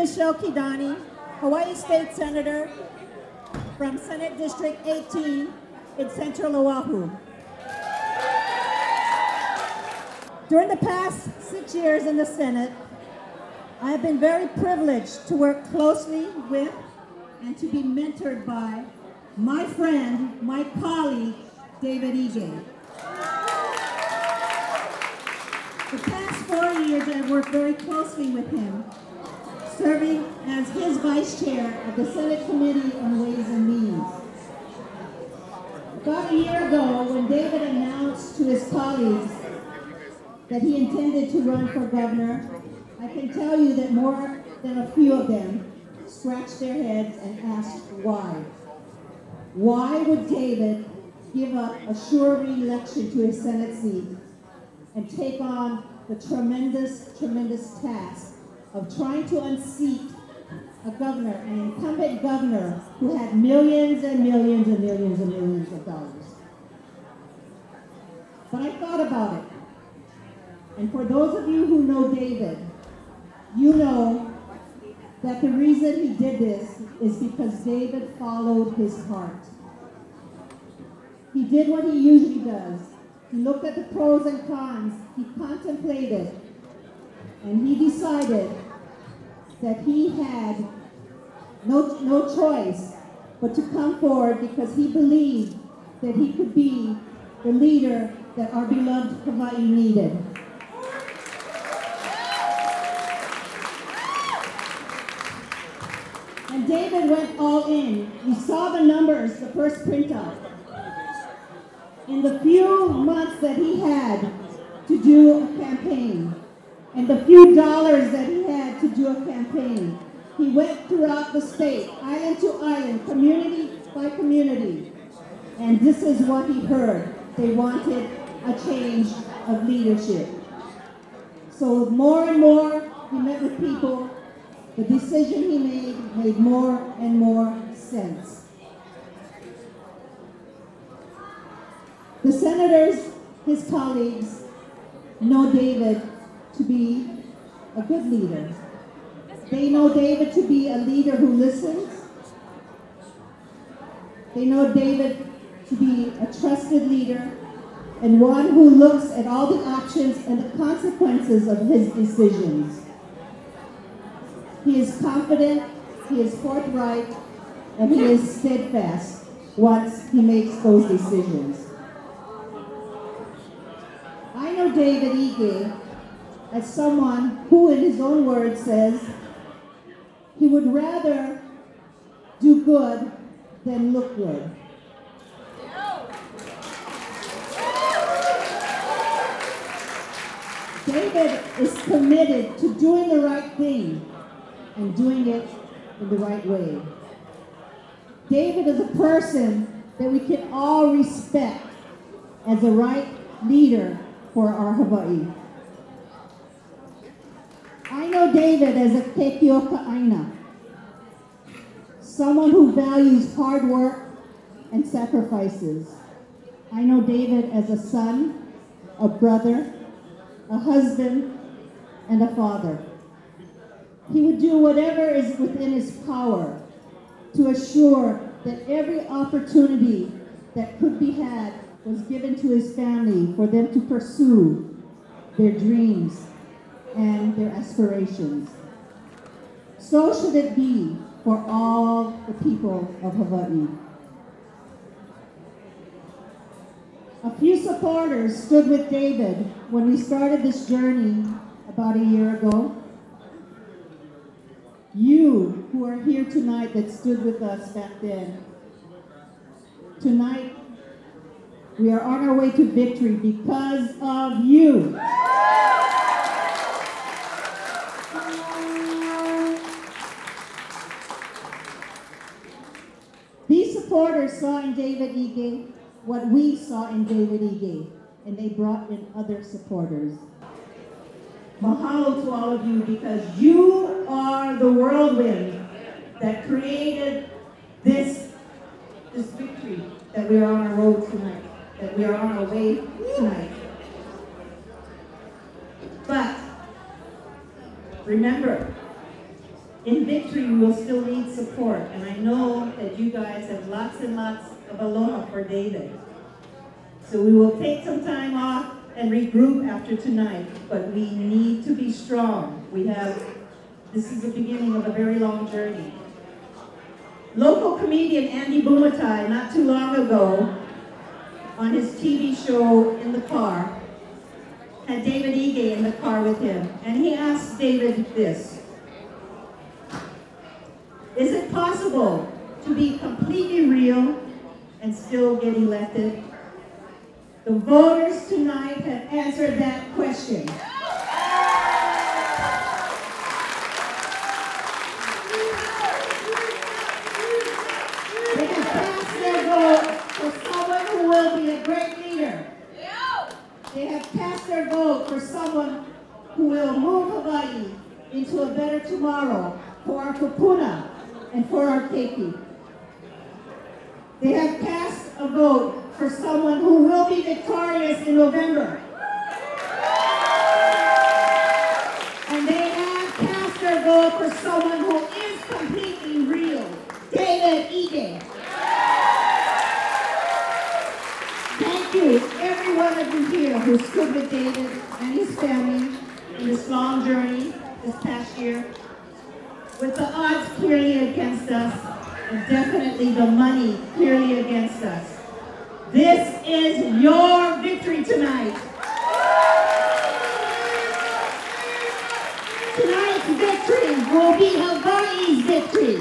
Michelle Kidani, Hawaii State Senator from Senate District 18 in Central Oahu. During the past six years in the Senate, I have been very privileged to work closely with and to be mentored by my friend, my colleague, David Ige. The past four years, I've worked very closely with him, serving as his vice chair of the Senate Committee on Ways and Means. About a year ago, when David announced to his colleagues that he intended to run for governor, I can tell you that more than a few of them scratched their heads and asked why. Why would David give up a sure re-election to his Senate seat and take on the tremendous, tremendous task of trying to unseat a governor, an incumbent governor who had millions and millions and millions and millions of dollars. But I thought about it. And for those of you who know David, you know that the reason he did this is because David followed his heart. He did what he usually does. He looked at the pros and cons, he contemplated, and he decided that he had no, no choice but to come forward because he believed that he could be the leader that our beloved Hawaii needed. And David went all in. We saw the numbers, the first printout. In the few months that he had to do a campaign, and the few dollars that he had to do a campaign, he went throughout the state, island to island, community by community. And this is what he heard. They wanted a change of leadership. So more and more he met with people the decision he made made more and more sense. The senators, his colleagues, know David to be a good leader. They know David to be a leader who listens. They know David to be a trusted leader and one who looks at all the options and the consequences of his decisions. He is confident, he is forthright, and he is steadfast once he makes those decisions. I know David Ige as someone who, in his own words, says he would rather do good than look good. David is committed to doing the right thing and doing it in the right way. David is a person that we can all respect as a right leader for our Hawaii. I know David as a keiki o ka 'aina, someone who values hard work and sacrifices. I know David as a son, a brother, a husband, and a father. He would do whatever is within his power to assure that every opportunity that could be had was given to his family for them to pursue their dreams and their aspirations. So should it be for all the people of Hawaii. A few supporters stood with David when we started this journey about a year ago. You who are here tonight that stood with us back then. Tonight, we are on our way to victory because of you. Supporters saw in David Ige what we saw in David Ige, and they brought in other supporters. Mahalo to all of you because you are the whirlwind that created this, this victory that we are on our road tonight, that we are on our way tonight. But remember, in victory, we will still need support. And I know that you guys have lots and lots of aloha for David. So we will take some time off and regroup after tonight, but we need to be strong. We have, this is the beginning of a very long journey. Local comedian Andy Bumatai, not too long ago, on his TV show In the Car, had David Ige in the car with him, and he asked David this. Is it possible to be completely real and still get elected? The voters tonight have answered that question. They have cast their vote for someone who will be a great leader. They have cast their vote for someone who will move Hawaii into a better tomorrow for our kupuna and for our keiki. They have cast a vote for someone who will be victorious in November. And they have cast their vote for someone who is completely real, David Ige. Thank you, every one of you here who stood with David and his family in this long journey this past year. With the odds clearly against us, and definitely the money clearly against us. This is your victory tonight. Tonight's victory will be Hawaii's victory.